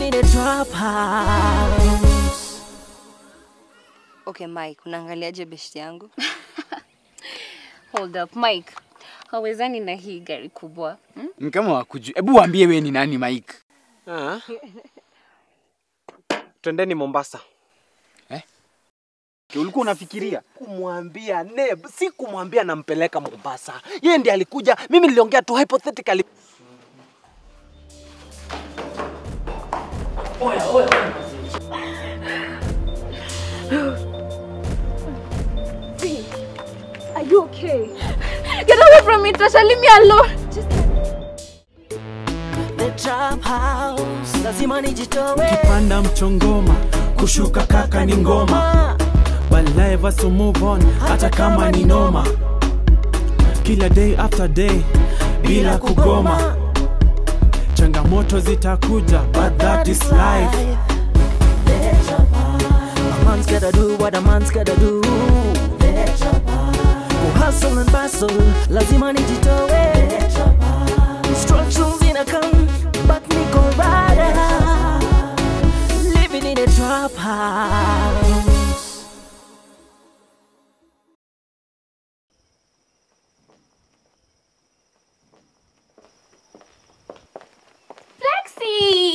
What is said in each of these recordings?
living the drop trap house. Okay, Mike, unaangaliaje beshti yangu? Hold up, Mike. Hawezani na hii gari kubwa. Hmm? Ni kama wakujua. Hebu waambie we ni nani Mike? Ah. Twendeni Mombasa. Ke, Ulikuwa unafikiria? Kumwambia Neb, si kumwambia nampeleka Mombasa. Yeye ndiye alikuja, mimi niliongea tu hypothetically. Are you okay? Get away from me, Tasha. Leave me alone. Just The trap house. Lazima nijitowe. Kipanda mchongoma kushuka kaka ni ngoma but life has to move on hata kama ni noma kila day after day bila kugoma changamoto zitakuja but that is life A man's gotta do what a man's gotta do. Hustle and bustle, lazima nijitoe. instructions come, but niko. Living in a trap house.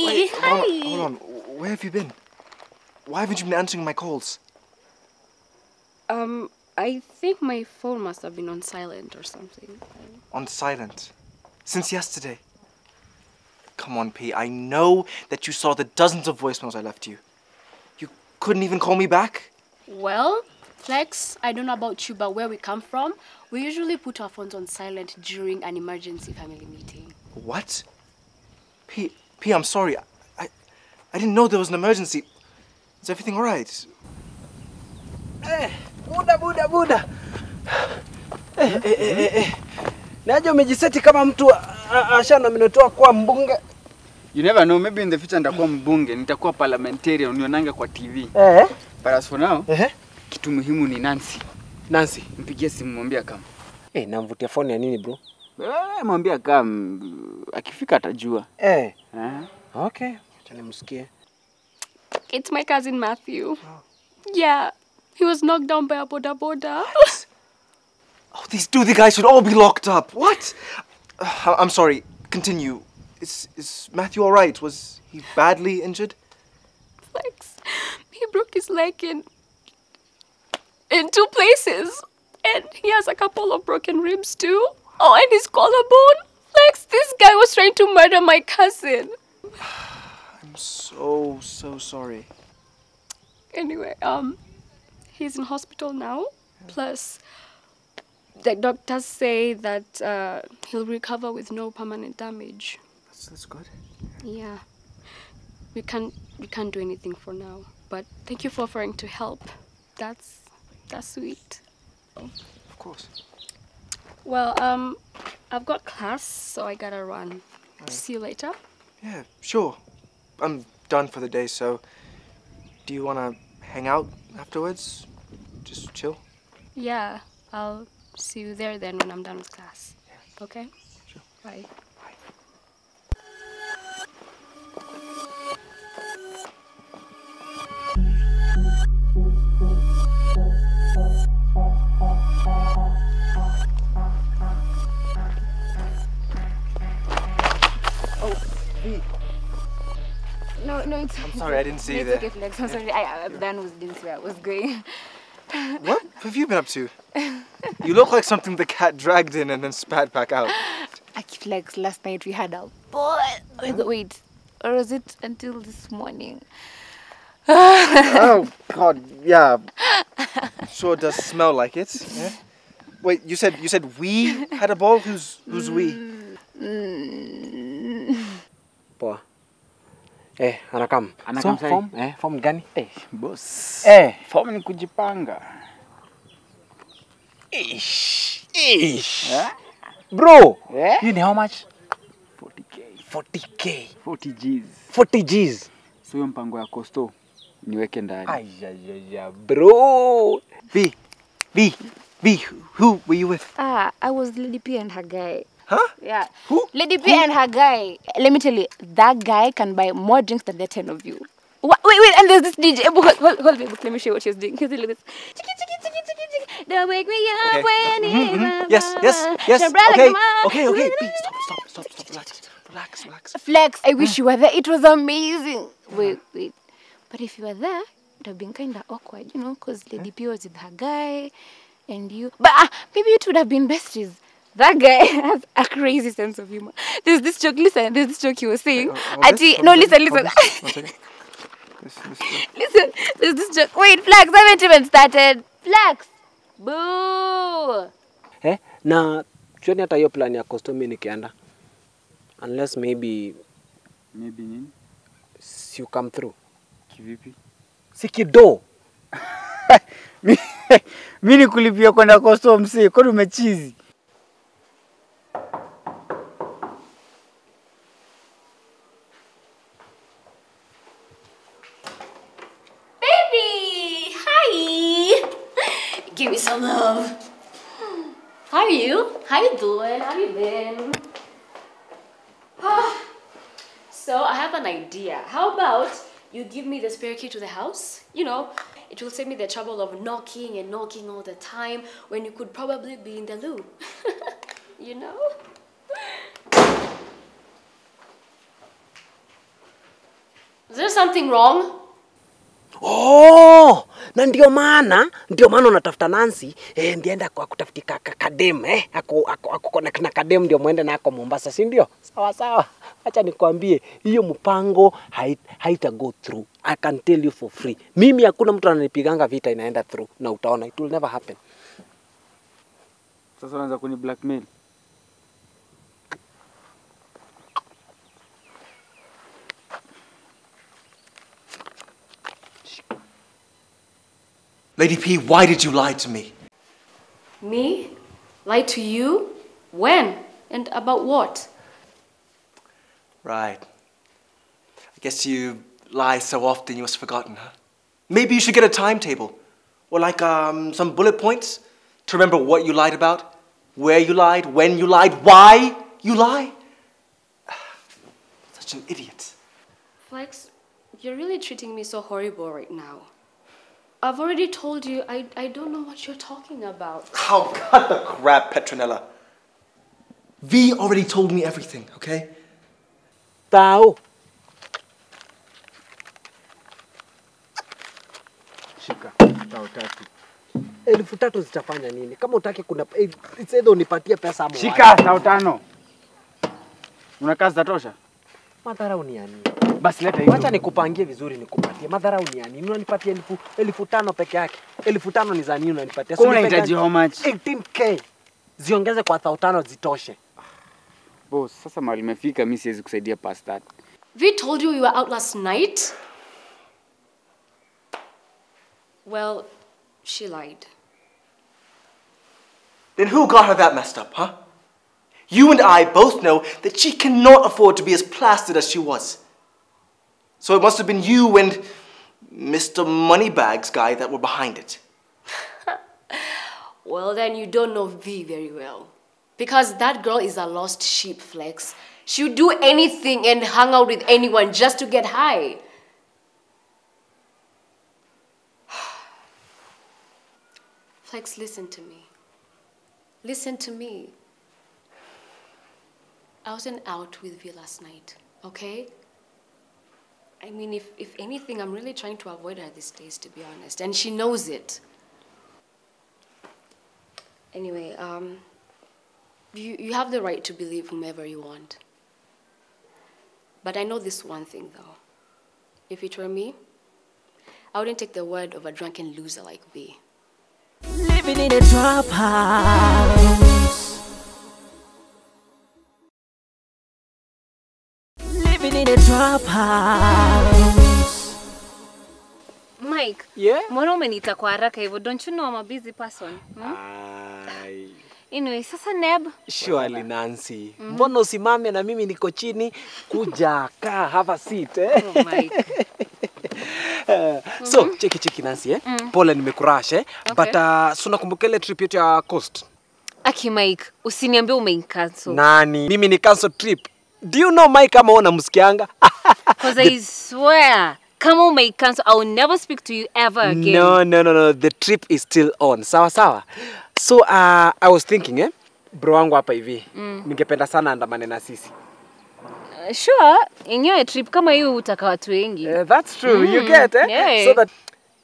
Wait, hold on, hold on. Where have you been? Why haven't you been answering my calls? Um, I think my phone must have been on silent or something. On silent. Since yesterday. Come on, P. I know that you saw the dozens of voicemails I left you. You couldn't even call me back? Well, Flex, I don't know about you, but where we come from, we usually put our phones on silent during an emergency family meeting. What? P. P. I'm sorry. I, I didn't know there was an emergency. Is everything alright? Eh, buda buda buda. Eh, eh, eh, eh, eh. Naje umejiseti kama mtu ashanominatoa kuwa mbunge. You never know, maybe in the future nitakuwa mbunge, nitakuwa parliamentarian, unionanga kwa TV. Eh? But as for now, Eh? kitu muhimu ni Nancy. Nancy. Mpigie simu mwambie kama. Eh, namvutia phone ya nini bro? Eh, mwambie kama akifika atajua. Eh. Eh? Okay. Acha nimsikie. It's my cousin Matthew. Yeah, he was knocked down by a boda boda. Oh, these Doothy guys should all be locked up. What? Uh, I'm sorry. Continue. Is, is Matthew alright? Was he badly injured? Flex, he broke his leg in in two places, and he has a couple of broken ribs too. Oh, and his collarbone. Flex, this guy was trying to murder my cousin. I'm so, so sorry. Anyway, um, he's in hospital now. Plus, the doctors say that uh, he'll recover with no permanent damage. That's, that's good. Yeah, we can't we can't do anything for now. But thank you for offering to help. That's that's sweet. Of course. Well, um, I've got class, so I gotta run. See you later. Yeah, sure. I'm done for the day, so do you want to hang out afterwards? Just chill? Yeah, I'll see you there then when I'm done with class. Okay? Sure. Bye. sorry, I didn't see you there. okay, Flex. I'm sorry. I, I'm done with this where I was going. What have you been up to? You look like something the cat dragged in and then spat back out. I keep, Flex, last night we had a ball. Wait, wait, or was it until this morning? oh, God, yeah. Sure does smell like it. Yeah? Wait, you said you said we had a ball? Who's who's we? Mm. Eh, anakam. Anakam so, form? Eh, form gani? Eh, boss. Eh. Form ni kujipanga. Ish. Ish. Eh? Bro, Eh? you know how much? 40k. 40k. 40 Gs. 40 Gs. So hiyo mpango ya Costo niweke ndani. Ayayaya, bro. V, V, V. Who were you with? Ah, I was Lady P and her guy. Huh? Yeah. Who? Lady P and her guy. Let me tell you, that guy can buy more drinks than the ten of you. Wait, wait, and there's this DJ. Hold, hold, hold, babe, let me show you what she's doing. He's like this. Chiki, chiki, chiki, chiki, chiki. Don't wake me up Okay. when Mhm, mhm. Yes, yes, yes. Umbrella, Okay, on. okay, okay. Stop, stop, stop, stop. Relax, relax, relax. Flex, I wish you were there. It was amazing. Wait, wait. But if you were there, it would have been kind of awkward, you know, because Lady P was with her guy and you. But uh, maybe it would have been besties. That guy has a crazy sense of humor. There's this joke, listen, there's this joke he was saying. Ati, no, listen, listen. One. This, this, listen, there's this joke. Wait, Flax, I haven't even started. Flax! Boo! eh? na chuoni hata hiyo plan ya costume nikienda unless maybe Maybe nini? si you come through Kivipi? si kido mi nikulipia kwenda costume si, kwani umechizi? Love. How are you? How you doing? How you been? Ah. so I have an idea. How about you give me the spare key to the house? You know, it will save me the trouble of knocking and knocking all the time when you could probably be in the loo. you know? Is there something wrong? Oh, na ndio maana ndio maana unatafuta Nancy eh, ndienda kwa kutafutika ka, kadem eh, ako, ako, ako connect na kadem ndio muende nako Mombasa, si ndio? Sawa sawa, acha nikwambie hiyo mpango hait, haita go through. I can tell you for free. Mimi hakuna mtu ananipiganga vita inaenda through, na utaona it will never happen. Sasa unaanza kuni blackmail. Lady P, why did you lie to me? Me? Lie to you? When? And about what? Right. I guess you lie so often you must have forgotten, huh? Maybe you should get a timetable. Or like um, some bullet points to remember what you lied about, where you lied, when you lied, why you lie. Such an idiot. Flex, you're really treating me so horrible right now. I've already told you I, I don't know what you're talking about. Oh, cut the crap, Petronella. V already told me everything, okay? Tao, Shika tao tatu. elfu tatu zitafanya nini? Kama utaki kuna eh, it's either unipatie pesa ama Shika tao tano. Unakaa zitatosha? Madharau ni ya nini? Basi leta hiyo. Wacha nikupangie vizuri nikupatie. Madharau ni ya nini? Unanipatia elfu, elfu tano peke yake. Elfu tano ni za nini unanipatia? Kwa unahitaji how much? 18k. Ziongeze kwa thao tano zitoshe. Boss, sasa mahali imefika mimi siwezi kusaidia past that. We told you we were out last night? Well, she lied. Then who got her that messed up, huh? You and I both know that she cannot afford to be as plastered as she was. So it must have been you and Mr. Moneybags guy that were behind it. Well, then you don't know V very well. Because that girl is a lost sheep, Flex. She would do anything and hang out with anyone just to get high. Flex, listen to me. Listen to me. I wasn't out with V last night, okay? I mean, if, if anything, I'm really trying to avoid her these days, to be honest. And she knows it. Anyway, um, you, you have the right to believe whomever you want. But I know this one thing, though. If it were me, I wouldn't take the word of a drunken loser like V. Living in a house. Trap house. Mike, Yeah? mbona umeniita kwa haraka hivyo? Don't you know I'm a busy person? Hmm? Ai. Anyway, sasa Neb, Surely Nancy. Mbona usimame na mimi niko chini? Kuja, kaa, have a seat eh? oh Mike. Eh, so cheki cheki Nancy eh? Pole nimekurash eh? Okay. But uh, si unakumbuka ile trip yetu ya coast? Aki Mike, usiniambie umeincancel. Nani? Mimi ni cancel trip. Do you know Mike kama unamsikianga? Cause I swear, kama umeicancel, I will never speak to you ever again. No, no, no, no. The trip is still on. Sawa sawa. So uh, I was thinking eh, bro wangu hapa hivi mm. ningependa sana andamane na sisi. Uh, Sure, yenyewe trip kama hiyo utaka watu wengi. Uh, that's true. Mm. You get eh? Yeah. So that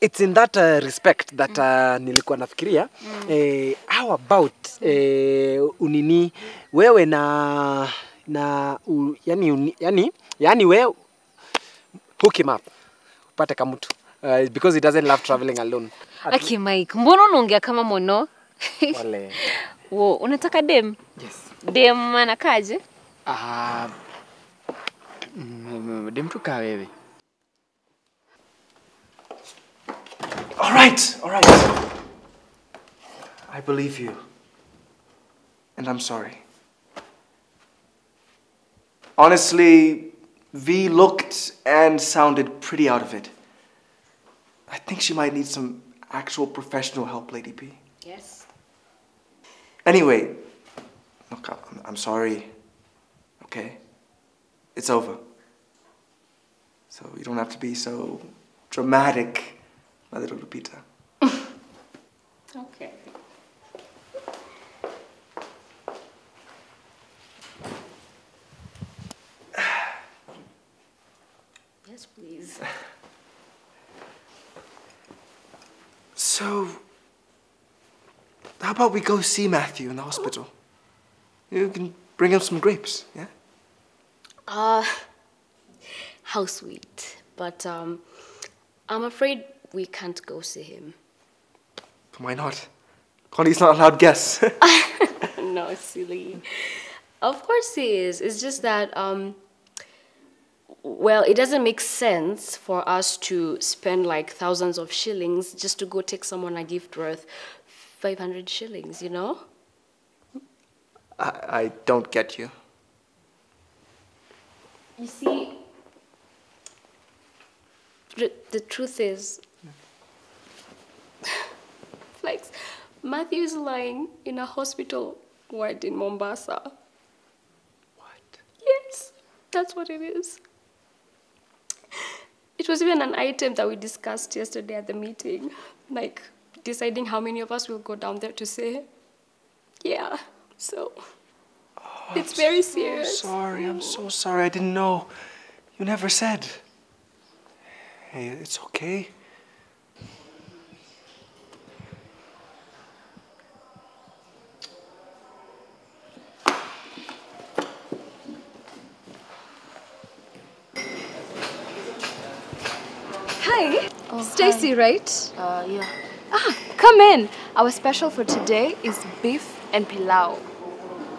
it's in that uh, respect that uh, nilikuwa nafikiria mm. eh, how about eh, unini wewe na na u, yani, yani, yani we hook him up upate kamutu uh, because he doesn't love traveling alone. Aki Mike, mbona unaongea kama mono? Wale. Wo, unataka dem? Yes. Dem anakaje? Ah, uh, dem tu kaa wewe. All right, all right. I believe you. And I'm sorry. Honestly, V looked and sounded pretty out of it. I think she might need some actual professional help, Lady P. Yes. Anyway, look, I'm, I'm sorry. Okay? It's over. So you don't have to be so dramatic, my little Lupita. Okay. Yes, please. So, how about we go see Matthew in the hospital? You can bring him some grapes, yeah? Uh, how sweet. But um, I'm afraid we can't go see him. Why not? Connie's not allowed guests. no, silly. Of course he is. It's just that, um, well, it doesn't make sense for us to spend like thousands of shillings just to go take someone a gift worth 500 shillings, you know? I, I don't get you. You see, the, the truth is, Flex, Matthew is lying in a hospital ward in Mombasa. What? Yes, that's what it is. It was even an item that we discussed yesterday at the meeting, like deciding how many of us will go down there to say. Yeah, so oh, it's very serious. Sorry, I'm so sorry. I didn't know. You never said. Hey, it's okay. Hi, Stacy, right? Uh, yeah. Ah, come in. Our special for today is beef and pilau.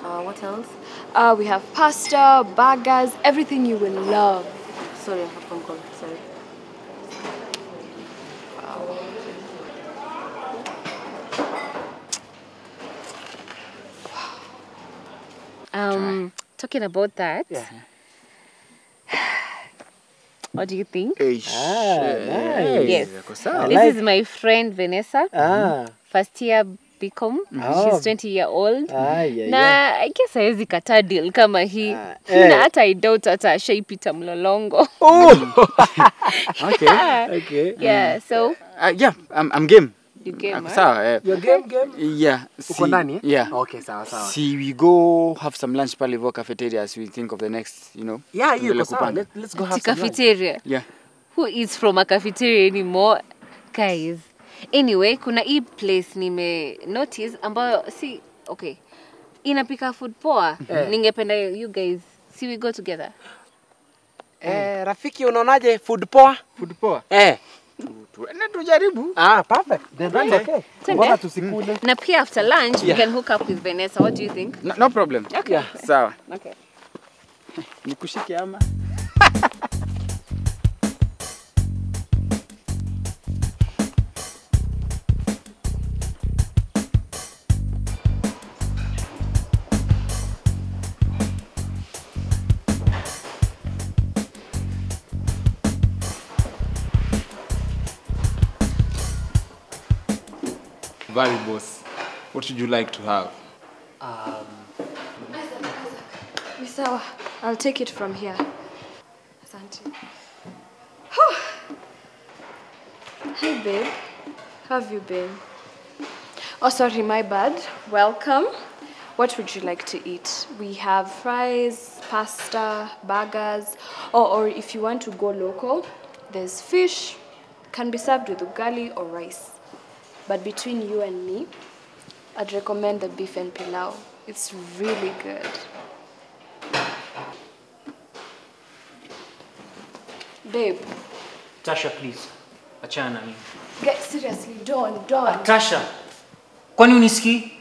Uh, what else? Uh, we have pasta, burgers, everything you will love. Sorry, I have phone call. Sorry. Um, talking about that, Yeah. What do you think? Eish. nice. Yes. Like. This is my friend Vanessa, Ah. first year become. Oh. She's 20 year old. Ah, yeah, na yeah. I guess hawezi kataa deal kama hii Ah, eh. na hata I doubt hata ashaipita mlolongo Okay. Okay. yeah so Uh, yeah, I'm, I'm game. You game sawa. Eh. Your game game? Yeah. Uko ndani? eh? Yeah. Okay, sawa sawa. See, we go have some lunch pale hivyo cafeteria as we think of the next, you know. Yeah, hiyo sawa. Let, let's go have Ati some lunch. Yeah. who eats from a cafeteria anymore guys anyway kuna hii place nime notice ambayo si okay inapika food poa Eh. ningependa you guys see we go together Eh, rafiki unaonaje food poa? Food poa. Eh. Tuende tujaribu. Ah, perfect. Then that's okay. Twende. Mbona tusikule? na pia after lunch we can hook up with Vanessa what do you think No, no problem. okay Sawa. okay Nikushike ama? Boss. What would you like to have? Um, Ni sawa. I'll take it from here. Asante. Hey babe. How have you been? Oh sorry, my bad. Welcome. What would you like to eat? We have fries, pasta, burgers, or, or if you want to go local, there's fish, can be served with ugali or rice. But between you and me, I'd recommend the beef and pilau. It's really good. Babe, Tasha, please. Achana na mimi. get seriously, don't, don't. Tasha, kwani unisikii?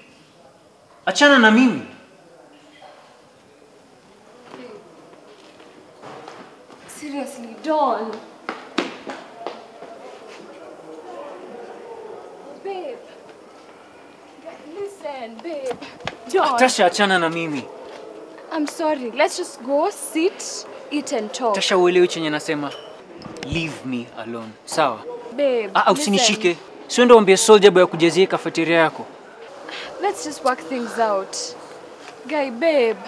Achana na mimi. Seriously, don't. Babe. Babe. Tasha, achana na mimi. I'm sorry. Let's just go, sit, eat and talk. Tasha, uelewi chenye nasema. Leave me alone. Sawa? Babe. Ah, usinishike. Sio ndio uambie soldier boy akujazia kafeteria yako. Let's just work things out. Guy, babe.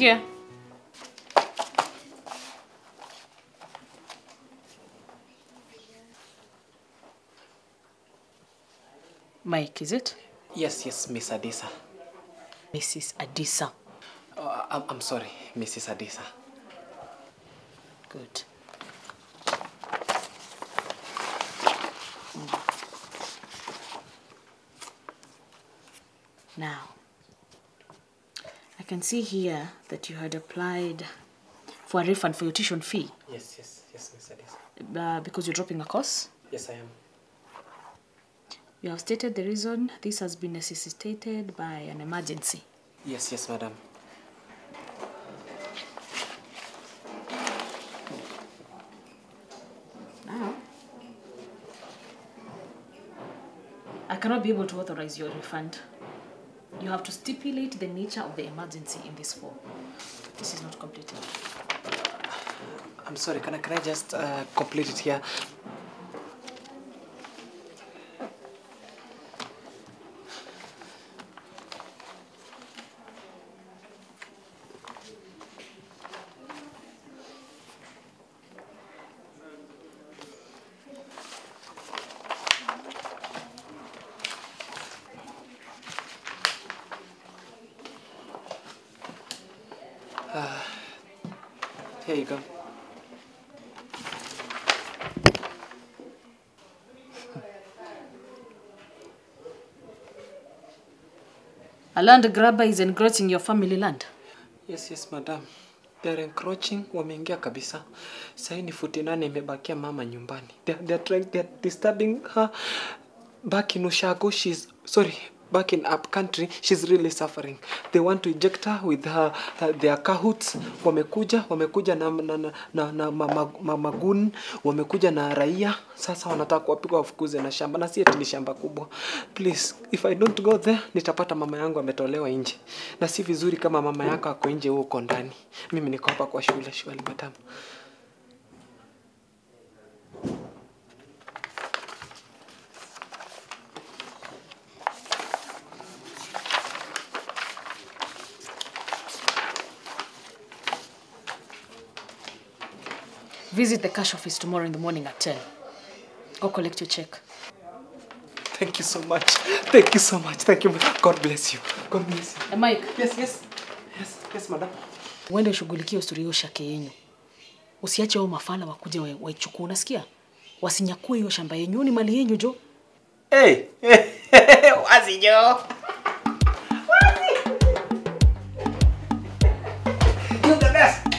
Ingia. Mike, is it? Yes, yes, Miss Adisa. Mrs. Adisa. Uh, I'm, I'm sorry, Mrs. Adisa. Good. Now, can see here that you had applied for a refund for your tuition fee Yes, yes, yes, Miss Adisa. uh, because you're dropping a course. Yes, I am. You have stated the reason this has been necessitated by an emergency. Yes, yes, madam. Now, I cannot be able to authorize your refund. You have to stipulate the nature of the emergency in this form. This is not completed. I'm sorry, can I, can I just uh, complete it here? Here you go. A land grabber is encroaching your family land. Yes, yes, madam. They are encroaching, wameingia kabisa. sahi ni futi nane imebakia mama nyumbani. They, they are trying, they are disturbing her back in Ushago. She's sorry, back in up country. She's really suffering. They want to eject her with her, her their cahoots. Wamekuja, wamekuja na na na, na, na mamagun, mama gun, wamekuja na raia. Sasa wanataka kuwapiga wafukuze na shamba, na si eti ni shamba kubwa. Please, if I don't go there, nitapata mama yangu ametolewa nje, na si vizuri kama mama yako ako nje, huko uko ndani. Mimi niko hapa kwa shule, shule madam. Visit the cash office tomorrow in the morning at 10. Go collect your check. Thank you so much. Thank you so much. Thank you. God bless you. God bless you. Hey, Mike, Yes, yes. Yes, yes, madam. uende ushughulikie usuri hiyo shake yenyu. Usiache hao mafala wakuja wa- waichukue, unasikia? Wasinyakue hiyo shamba yenyu, ni mali yenyu jo. Hey, wazi jo. You the best.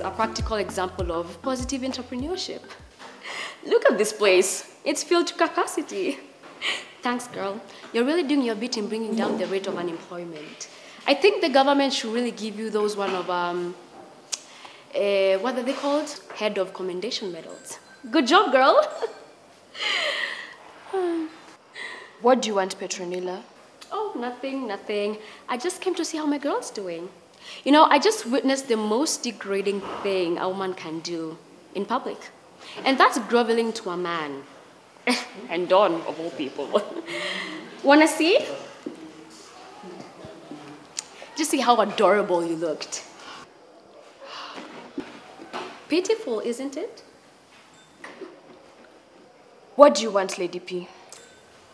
A practical example of positive entrepreneurship. Look at this place. It's filled to capacity. Thanks, girl. You're really doing your bit in bringing down the rate of unemployment. I think the government should really give you those one of, um, uh, what are they called? Head of commendation medals. Good job, girl. What do you want, Petronella? Oh, nothing, nothing. I just came to see how my girl's doing. You know, I just witnessed the most degrading thing a woman can do in public. And that's groveling to a man. and Don, of all people. Wanna see? Just see how adorable you looked. Pitiful, isn't it? What do you want, Lady P?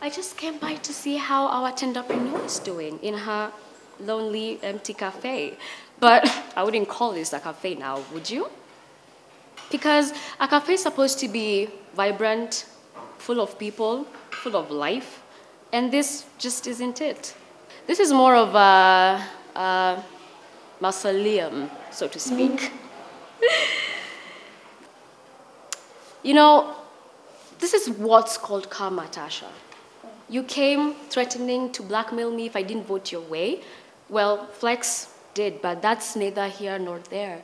I just came by to see how our tenderpreneur is doing in her lonely, empty cafe. But I wouldn't call this a cafe now, would you? Because a cafe is supposed to be vibrant, full of people, full of life, and this just isn't it. This is more of a, a mausoleum, so to speak. Mm-hmm. you know, this is what's called karma, Tasha. You came threatening to blackmail me if I didn't vote your way. Well, Flex did, but that's neither here nor there.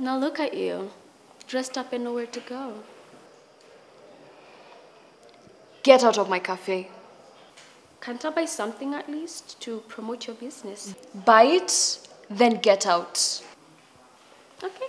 Now look at you, dressed up and nowhere to go. Get out of my cafe. Can't I buy something at least to promote your business? Buy it, then get out. Okay.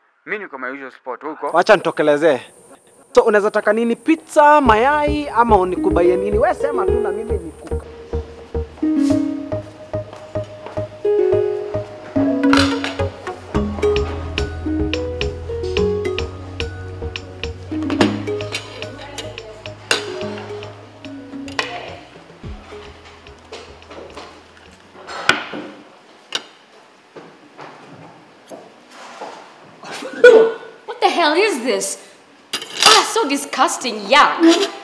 Mimi niko my usual spot huko. Wacha nitokelezee. So unaweza taka nini? Pizza, mayai ama unikubaie nini? Wewe sema tu na mimi nikuka. Disgusting, yuck.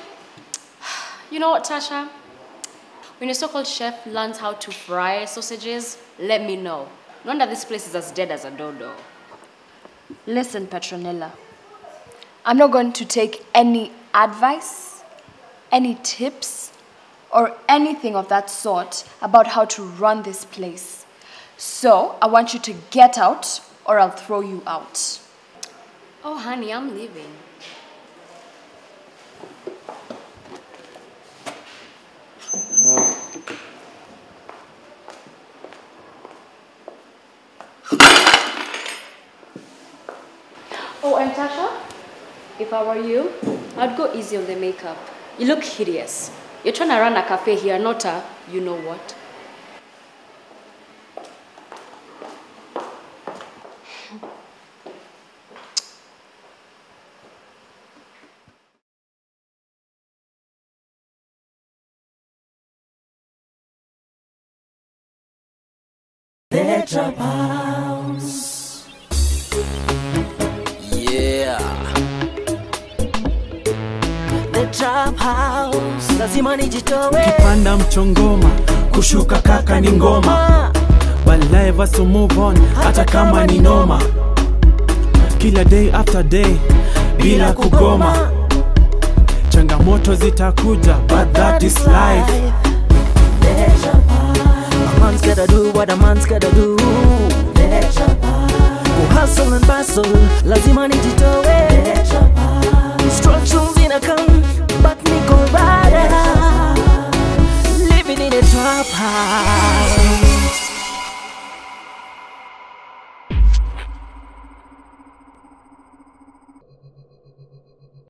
You know what, Tasha? When a so-called chef learns how to fry sausages, let me know. No wonder this place is as dead as a dodo. Listen, Petronella. I'm not going to take any advice, any tips, or anything of that sort about how to run this place. So I want you to get out or I'll throw you out. Oh, honey, I'm leaving. Oh, and Tasha, if I were you, I'd go easy on the makeup. You look hideous. You're trying to run a cafe here, not a you know what. House. Yeah. The Trap House. Lazima nijitowe. Kipanda mchongoma, kushuka kaka ni ngoma. But life has to move on, hata kama ni noma. Kila day after day, bila kugoma. Changamoto zitakuja, but that is life. man's gotta do what a man's gotta do. Kuhustle and bustle lazima nijitoe instructions inacome but niko rada living in a trap house.